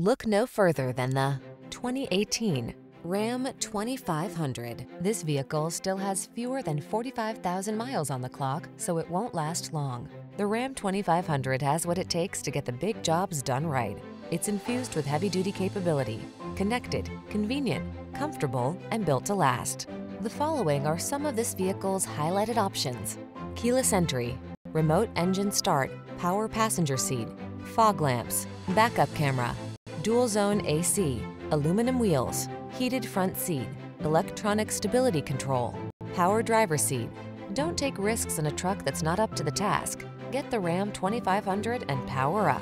Look no further than the 2018 Ram 2500. This vehicle still has fewer than 45,000 miles on the clock, so it won't last long. The Ram 2500 has what it takes to get the big jobs done right. It's infused with heavy-duty capability, connected, convenient, comfortable, and built to last. The following are some of this vehicle's highlighted options. Keyless entry, remote engine start, power passenger seat, fog lamps, backup camera, dual zone AC, aluminum wheels, heated front seat, electronic stability control, power driver seat. Don't take risks in a truck that's not up to the task. Get the Ram 2500 and power up.